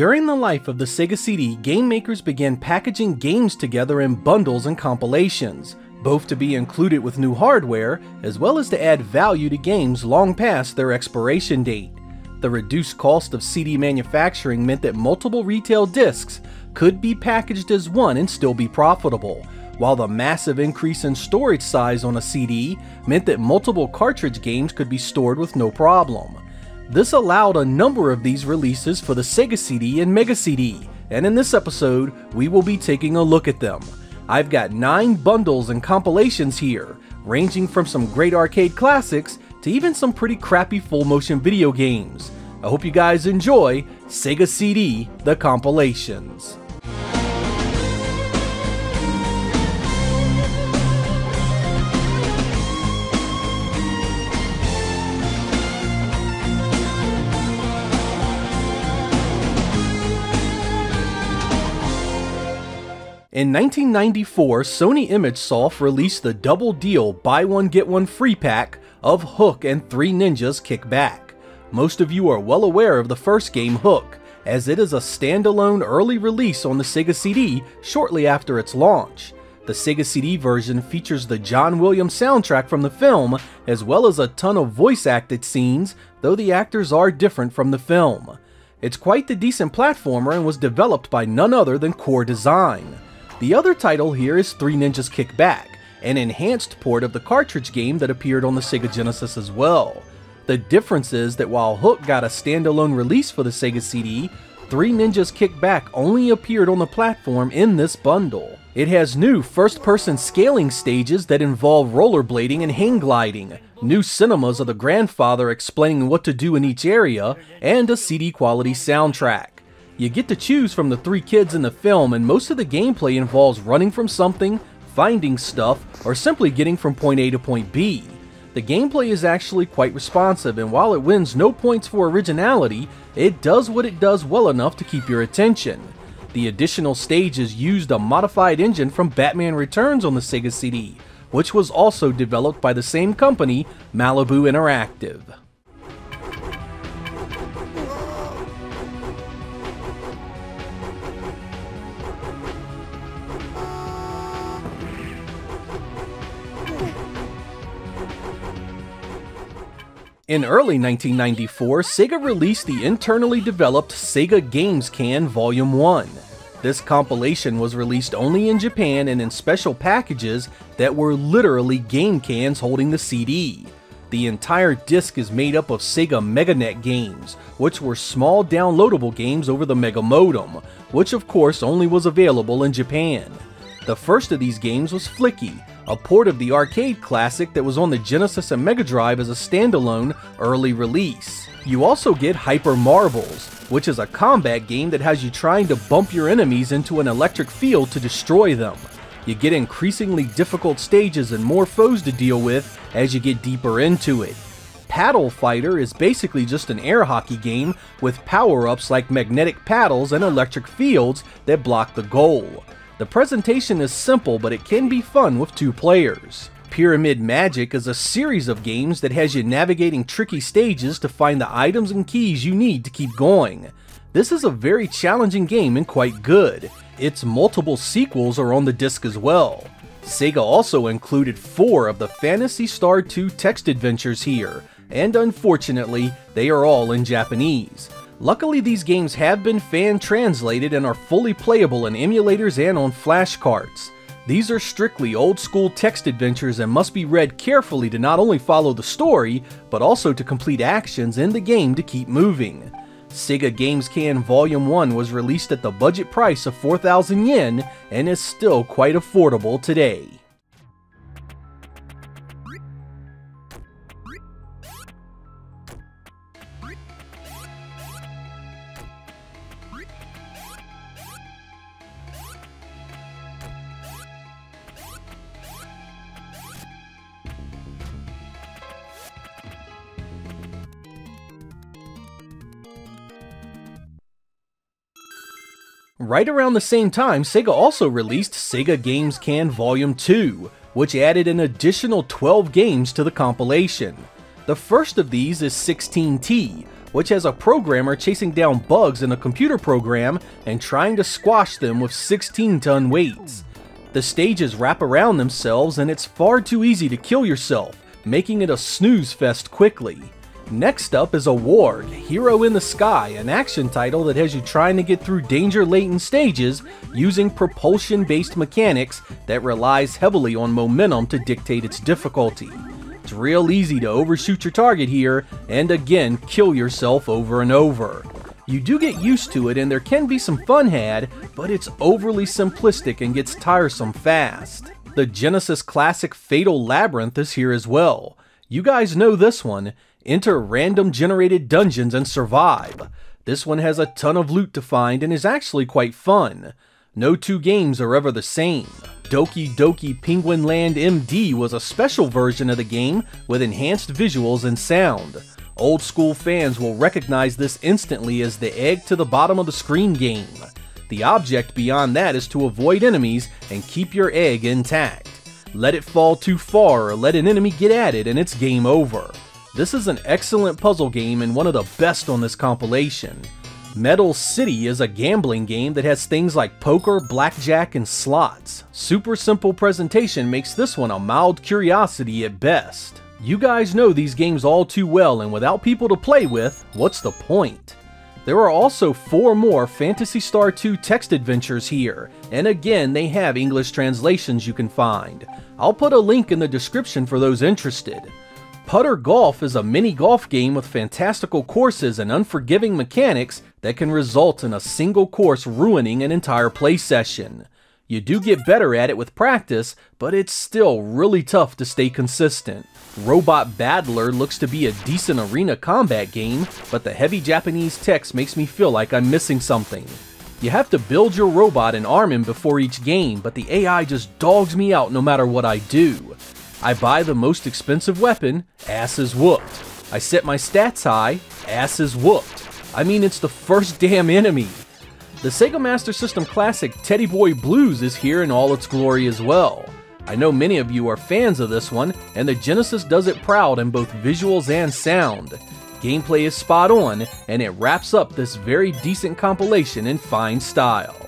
During the life of the Sega CD, game makers began packaging games together in bundles and compilations, both to be included with new hardware, as well as to add value to games long past their expiration date. The reduced cost of CD manufacturing meant that multiple retail discs could be packaged as one and still be profitable, while the massive increase in storage size on a CD meant that multiple cartridge games could be stored with no problem. This allowed a number of these releases for the Sega CD and Mega CD, and in this episode, we will be taking a look at them. I've got 9 bundles and compilations here, ranging from some great arcade classics to even some pretty crappy full motion video games. I hope you guys enjoy Sega CD The Compilations. In 1994, Sony ImageSoft released the double deal buy one get one free pack of Hook and Three Ninjas Kick Back. Most of you are well aware of the first game Hook, as it is a standalone early release on the Sega CD shortly after its launch. The Sega CD version features the John Williams soundtrack from the film, as well as a ton of voice acted scenes, though the actors are different from the film. It's quite the decent platformer and was developed by none other than Core Design. The other title here is Three Ninjas Kick Back, an enhanced port of the cartridge game that appeared on the Sega Genesis as well. The difference is that while Hook got a standalone release for the Sega CD, Three Ninjas Kick Back only appeared on the platform in this bundle. It has new first-person scaling stages that involve rollerblading and hang gliding, new cinemas of the grandfather explaining what to do in each area, and a CD quality soundtrack. You get to choose from the three kids in the film and most of the gameplay involves running from something, finding stuff, or simply getting from point A to point B. The gameplay is actually quite responsive and while it wins no points for originality, it does what it does well enough to keep your attention. The additional stages used a modified engine from Batman Returns on the Sega CD, which was also developed by the same company, Malibu Interactive. In early 1994, Sega released the internally developed Sega Games Can Volume 1. This compilation was released only in Japan and in special packages that were literally game cans holding the CD. The entire disc is made up of Sega MegaNet games, which were small downloadable games over the Mega Modem, which of course only was available in Japan. The first of these games was Flicky, a port of the arcade classic that was on the Genesis and Mega Drive as a standalone early release. You also get Hyper Marbles, which is a combat game that has you trying to bump your enemies into an electric field to destroy them. You get increasingly difficult stages and more foes to deal with as you get deeper into it. Paddle Fighter is basically just an air hockey game with power-ups like magnetic paddles and electric fields that block the goal. The presentation is simple, but it can be fun with two players. Pyramid Magic is a series of games that has you navigating tricky stages to find the items and keys you need to keep going. This is a very challenging game and quite good. Its multiple sequels are on the disc as well. Sega also included four of the Phantasy Star 2 text adventures here, and unfortunately, they are all in Japanese. Luckily these games have been fan translated and are fully playable in emulators and on flashcards. These are strictly old school text adventures and must be read carefully to not only follow the story, but also to complete actions in the game to keep moving. Sega Games Can Volume 1 was released at the budget price of 4,000 yen and is still quite affordable today. Right around the same time, Sega also released Sega Games Can Volume 2, which added an additional 12 games to the compilation. The first of these is 16T, which has a programmer chasing down bugs in a computer program and trying to squash them with 16 ton weights. The stages wrap around themselves and it's far too easy to kill yourself, making it a snooze fest quickly. Next up is Aworg, Hero in the Sky, an action title that has you trying to get through danger-laden stages using propulsion-based mechanics that relies heavily on momentum to dictate its difficulty. It's real easy to overshoot your target here, and again, kill yourself over and over. You do get used to it and there can be some fun had, but it's overly simplistic and gets tiresome fast. The Genesis classic Fatal Labyrinth is here as well. You guys know this one, Enter random generated dungeons and survive. This one has a ton of loot to find and is actually quite fun. No two games are ever the same. Doki Doki Penguin Land MD was a special version of the game with enhanced visuals and sound. Old school fans will recognize this instantly as the egg to the bottom of the screen game. The object beyond that is to avoid enemies and keep your egg intact. Let it fall too far or let an enemy get at it and it's game over. This is an excellent puzzle game and one of the best on this compilation. Medal City is a gambling game that has things like poker, blackjack, and slots. Super simple presentation makes this one a mild curiosity at best. You guys know these games all too well and without people to play with, what's the point? There are also four more Phantasy Star 2 text adventures here, and again they have English translations you can find. I'll put a link in the description for those interested. Putter Golf is a mini golf game with fantastical courses and unforgiving mechanics that can result in a single course ruining an entire play session. You do get better at it with practice, but it's still really tough to stay consistent. Robot Battler looks to be a decent arena combat game, but the heavy Japanese text makes me feel like I'm missing something. You have to build your robot and arm him before each game, but the AI just dogs me out no matter what I do. I buy the most expensive weapon, ass is whooped. I set my stats high, ass is whooped. I mean, it's the first damn enemy. The Sega Master System classic Teddy Boy Blues is here in all its glory as well. I know many of you are fans of this one, and the Genesis does it proud in both visuals and sound. Gameplay is spot on, and it wraps up this very decent compilation in fine style.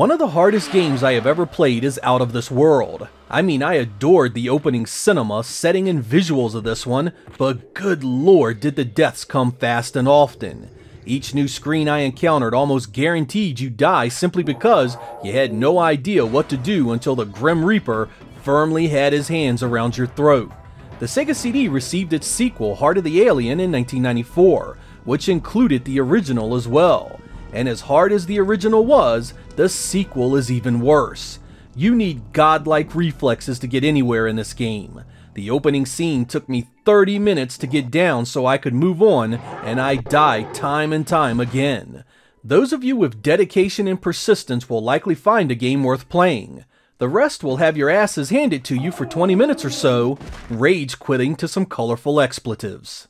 One of the hardest games I have ever played is Out of This World. I mean, I adored the opening cinema, setting, and visuals of this one, but good lord did the deaths come fast and often. Each new screen I encountered almost guaranteed you die simply because you had no idea what to do until the Grim Reaper firmly had his hands around your throat. The Sega CD received its sequel, Heart of the Alien, in 1994, which included the original as well. And as hard as the original was, the sequel is even worse. You need godlike reflexes to get anywhere in this game. The opening scene took me 30 minutes to get down so I could move on, and I died time and time again. Those of you with dedication and persistence will likely find a game worth playing. The rest will have your asses handed to you for 20 minutes or so, rage quitting to some colorful expletives.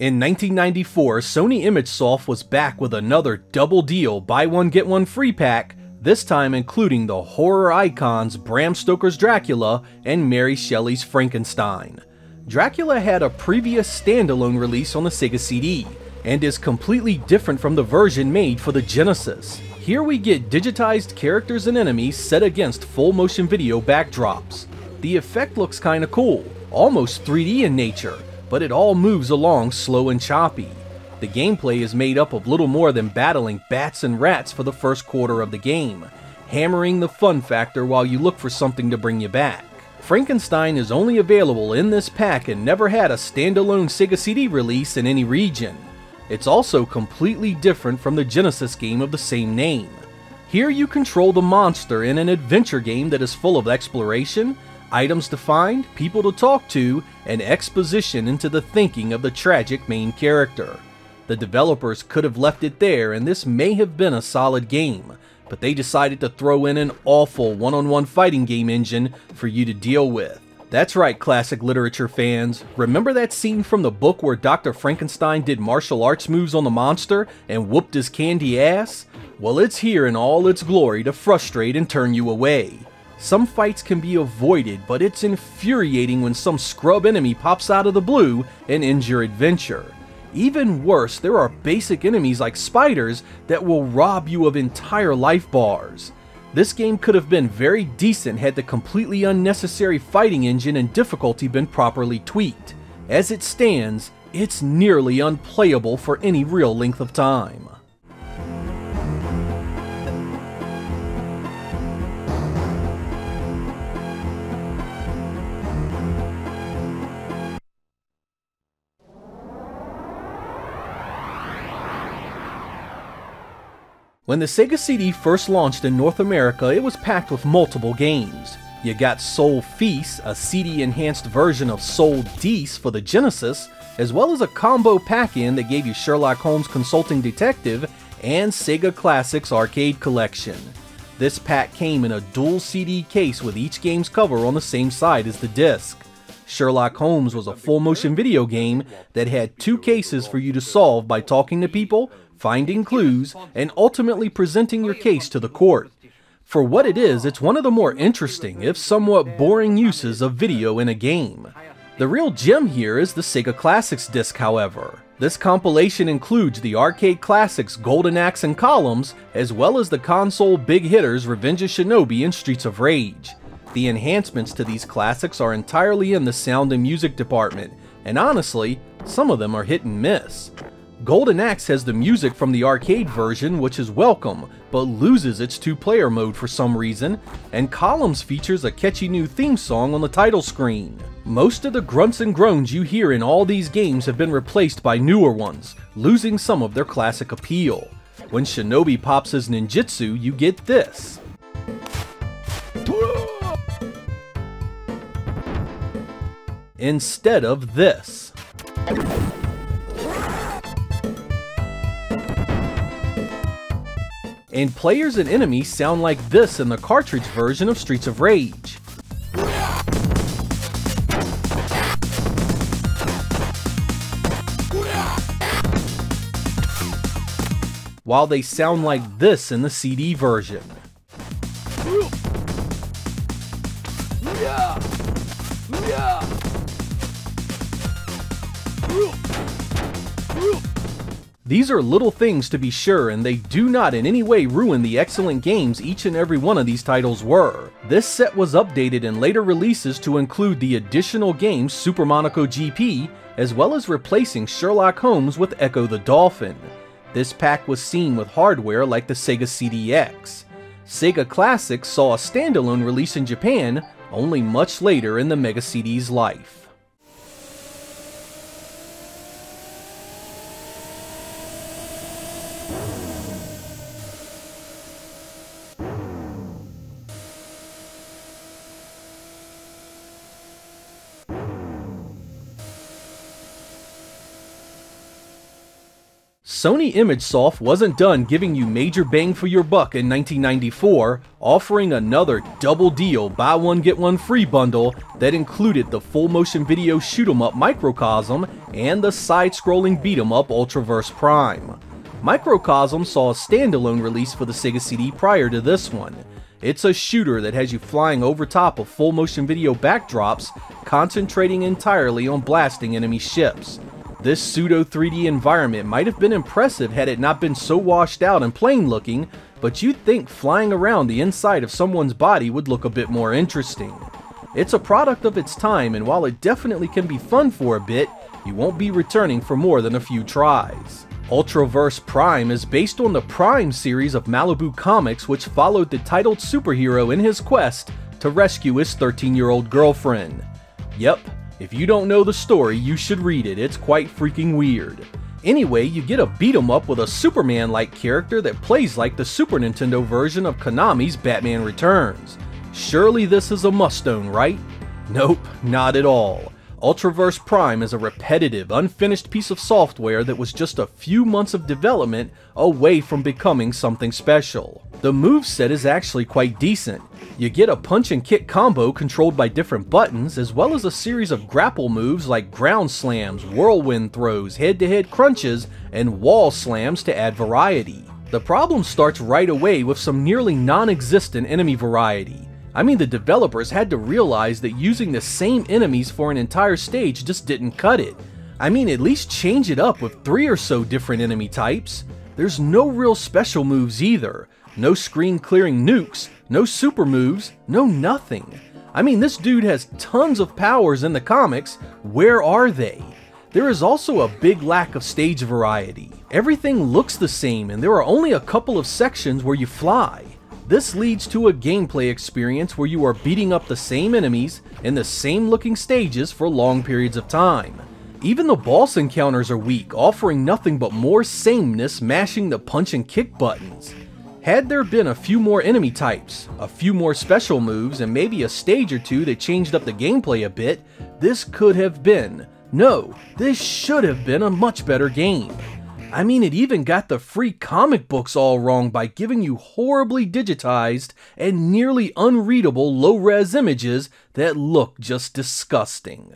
In 1994, Sony ImageSoft was back with another double deal buy one get one free pack, this time including the horror icons Bram Stoker's Dracula and Mary Shelley's Frankenstein. Dracula had a previous standalone release on the Sega CD, and is completely different from the version made for the Genesis. Here we get digitized characters and enemies set against full motion video backdrops. The effect looks kinda cool, almost 3D in nature, but it all moves along slow and choppy. The gameplay is made up of little more than battling bats and rats for the first quarter of the game, hammering the fun factor while you look for something to bring you back. Frankenstein is only available in this pack and never had a standalone Sega CD release in any region. It's also completely different from the Genesis game of the same name. Here you control the monster in an adventure game that is full of exploration, items to find, people to talk to, and exposition into the thinking of the tragic main character. The developers could have left it there and this may have been a solid game, but they decided to throw in an awful one-on-one fighting game engine for you to deal with. That's right, classic literature fans. Remember that scene from the book where Dr. Frankenstein did martial arts moves on the monster and whooped his candy ass? Well, it's here in all its glory to frustrate and turn you away. Some fights can be avoided, but it's infuriating when some scrub enemy pops out of the blue and ends your adventure. Even worse, there are basic enemies like spiders that will rob you of entire life bars. This game could have been very decent had the completely unnecessary fighting engine and difficulty been properly tweaked. As it stands, it's nearly unplayable for any real length of time. When the Sega CD first launched in North America, it was packed with multiple games. You got Sol-Feace, a CD-enhanced version of Soul Dece for the Genesis, as well as a combo pack-in that gave you Sherlock Holmes Consulting Detective and Sega Classics Arcade Collection. This pack came in a dual CD case with each game's cover on the same side as the disc. Sherlock Holmes was a full motion video game that had two cases for you to solve by talking to people, finding clues, and ultimately presenting your case to the court. For what it is, it's one of the more interesting, if somewhat boring uses of video in a game. The real gem here is the Sega Classics disc, however. This compilation includes the arcade classics Golden Axe and Columns, as well as the console big hitters Revenge of Shinobi and Streets of Rage. The enhancements to these classics are entirely in the sound and music department, and honestly, some of them are hit and miss. Golden Axe has the music from the arcade version, which is welcome, but loses its two-player mode for some reason, and Columns features a catchy new theme song on the title screen. Most of the grunts and groans you hear in all these games have been replaced by newer ones, losing some of their classic appeal. When Shinobi pops his ninjutsu, you get this. Instead of this. And players and enemies sound like this in the cartridge version of Streets of Rage. While they sound like this in the CD version. These are little things to be sure, and they do not in any way ruin the excellent games each and every one of these titles were. This set was updated in later releases to include the additional game Super Monaco GP, as well as replacing Sherlock Holmes with Echo the Dolphin. This pack was seen with hardware like the Sega CDX. Sega Classics saw a standalone release in Japan only much later in the Mega CD's life. Sony ImageSoft wasn't done giving you major bang for your buck in 1994, offering another double deal buy one get one free bundle that included the full motion video shoot 'em up Microcosm and the side-scrolling beat 'em up Ultraverse Prime. Microcosm saw a standalone release for the Sega CD prior to this one. It's a shooter that has you flying over top of full motion video backdrops, concentrating entirely on blasting enemy ships. This pseudo 3D environment might have been impressive had it not been so washed out and plain looking, but you'd think flying around the inside of someone's body would look a bit more interesting. It's a product of its time, and while it definitely can be fun for a bit, you won't be returning for more than a few tries. Ultraverse Prime is based on the Prime series of Malibu comics which followed the titled superhero in his quest to rescue his 13-year-old girlfriend. Yep, if you don't know the story, you should read it, it's quite freaking weird. Anyway, you get a beat 'em up with a Superman-like character that plays like the Super Nintendo version of Konami's Batman Returns. Surely this is a must-own, right? Nope, not at all. Ultraverse Prime is a repetitive, unfinished piece of software that was just a few months of development away from becoming something special. The move set is actually quite decent. You get a punch and kick combo controlled by different buttons, as well as a series of grapple moves like ground slams, whirlwind throws, head-to-head -head crunches, and wall slams to add variety. The problem starts right away with some nearly non-existent enemy variety. I mean, the developers had to realize that using the same enemies for an entire stage just didn't cut it. I mean, at least change it up with three or so different enemy types. There's no real special moves either, no screen clearing nukes, no super moves, no nothing. I mean, this dude has tons of powers in the comics, where are they? There is also a big lack of stage variety. Everything looks the same and there are only a couple of sections where you fly. This leads to a gameplay experience where you are beating up the same enemies in the same looking stages for long periods of time. Even the boss encounters are weak, offering nothing but more sameness mashing the punch and kick buttons. Had there been a few more enemy types, a few more special moves, and maybe a stage or two that changed up the gameplay a bit, this could have been, no, this should have been a much better game. I mean, it even got the free comic books all wrong by giving you horribly digitized and nearly unreadable low-res images that look just disgusting.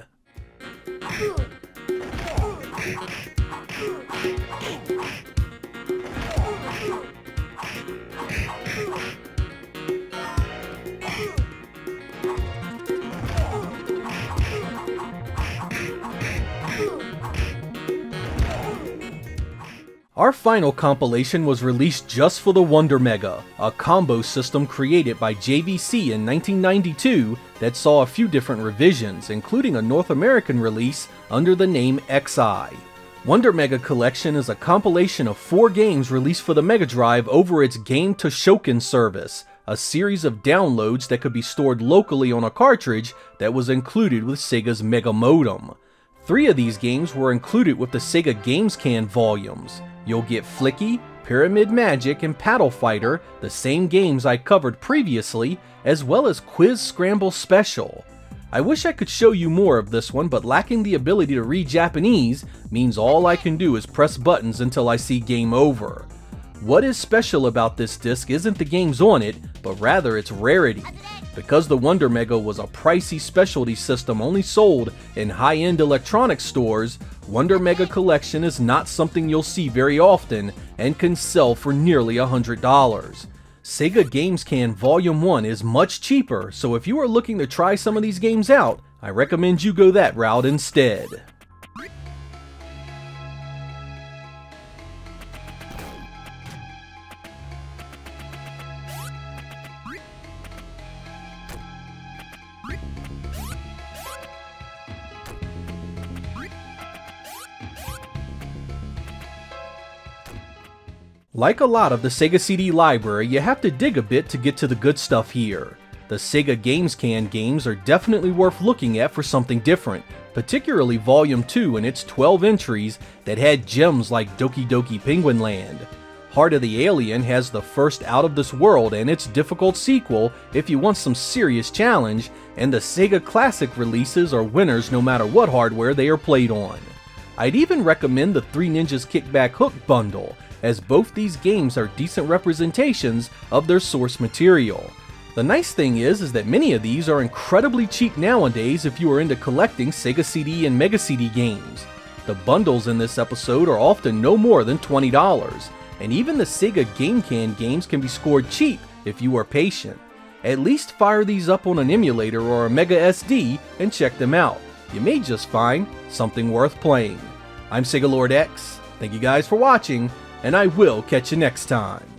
Our final compilation was released just for the Wonder Mega, a combo system created by JVC in 1992 that saw a few different revisions, including a North American release under the name X'Eye. Wonder Mega Collection is a compilation of four games released for the Mega Drive over its Game Toshokan service, a series of downloads that could be stored locally on a cartridge that was included with Sega's Mega Modem. Three of these games were included with the Sega Games Can volumes. You'll get Flicky, Pyramid Magic, and Paddle Fighter, the same games I covered previously, as well as Quiz Scramble Special. I wish I could show you more of this one, but lacking the ability to read Japanese means all I can do is press buttons until I see game over. What is special about this disc isn't the games on it, but rather its rarity. Because the Wonder Mega was a pricey specialty system only sold in high-end electronics stores, Wonder Mega Collection is not something you'll see very often and can sell for nearly $100. Sega Games Can Volume 1 is much cheaper, so if you are looking to try some of these games out, I recommend you go that route instead. Like a lot of the Sega CD library, you have to dig a bit to get to the good stuff here. The Sega Games Can games are definitely worth looking at for something different, particularly Volume 2 and its 12 entries that had gems like Doki Doki Penguin Land. Heart of the Alien has the first Out of This World and its difficult sequel if you want some serious challenge, and the Sega Classic releases are winners no matter what hardware they are played on. I'd even recommend the Three Ninjas Kickback Hook bundle, as both these games are decent representations of their source material. The nice thing is, is that many of these are incredibly cheap nowadays if you are into collecting Sega CD and Mega CD games. The bundles in this episode are often no more than $20, and even the Sega Game Can games can be scored cheap if you are patient. At least fire these up on an emulator or a Mega SD and check them out. You may just find something worth playing. I'm Sega Lord X. Thank you guys for watching, and I will catch you next time.